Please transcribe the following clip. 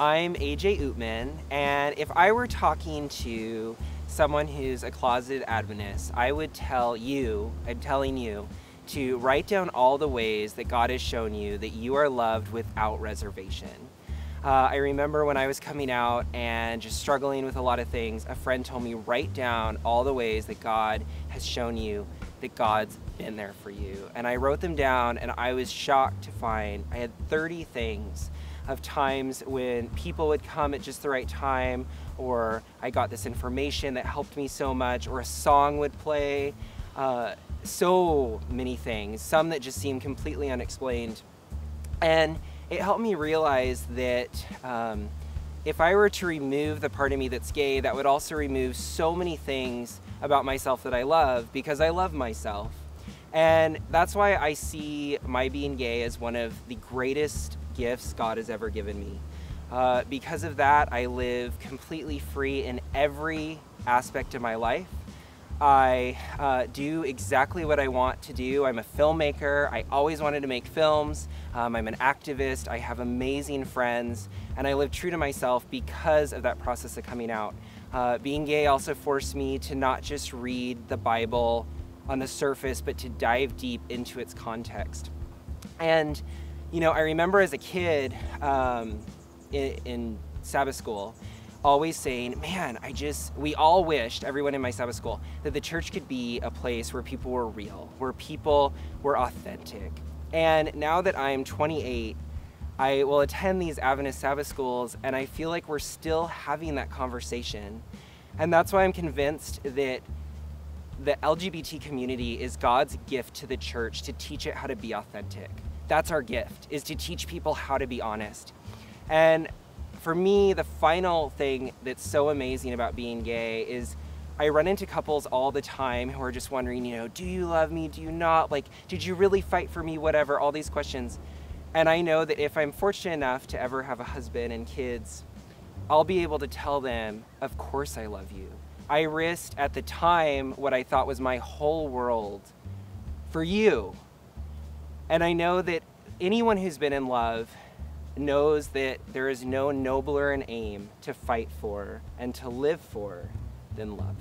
I'm AJ Ootman, and if I were talking to someone who's a closeted Adventist, I would tell you, I'm telling you, to write down all the ways that God has shown you that you are loved without reservation. Uh, I remember when I was coming out and just struggling with a lot of things, a friend told me, write down all the ways that God has shown you that God's been there for you. And I wrote them down, and I was shocked to find I had 30 things of times when people would come at just the right time, or I got this information that helped me so much, or a song would play. Uh, so many things, some that just seemed completely unexplained. And it helped me realize that um, if I were to remove the part of me that's gay, that would also remove so many things about myself that I love because I love myself. And that's why I see my being gay as one of the greatest gifts God has ever given me. Uh, because of that, I live completely free in every aspect of my life. I uh, do exactly what I want to do. I'm a filmmaker. I always wanted to make films. Um, I'm an activist. I have amazing friends. And I live true to myself because of that process of coming out. Uh, being gay also forced me to not just read the Bible on the surface, but to dive deep into its context. And you know, I remember as a kid um, in, in Sabbath school, always saying, man, I just, we all wished, everyone in my Sabbath school, that the church could be a place where people were real, where people were authentic. And now that I'm 28, I will attend these Adventist Sabbath schools, and I feel like we're still having that conversation. And that's why I'm convinced that the LGBT community is God's gift to the church to teach it how to be authentic. That's our gift, is to teach people how to be honest. And for me, the final thing that's so amazing about being gay is I run into couples all the time who are just wondering, you know, do you love me? Do you not? Like, did you really fight for me? Whatever, all these questions. And I know that if I'm fortunate enough to ever have a husband and kids, I'll be able to tell them, of course I love you. I risked at the time what I thought was my whole world for you. And I know that anyone who's been in love knows that there is no nobler an aim to fight for and to live for than love.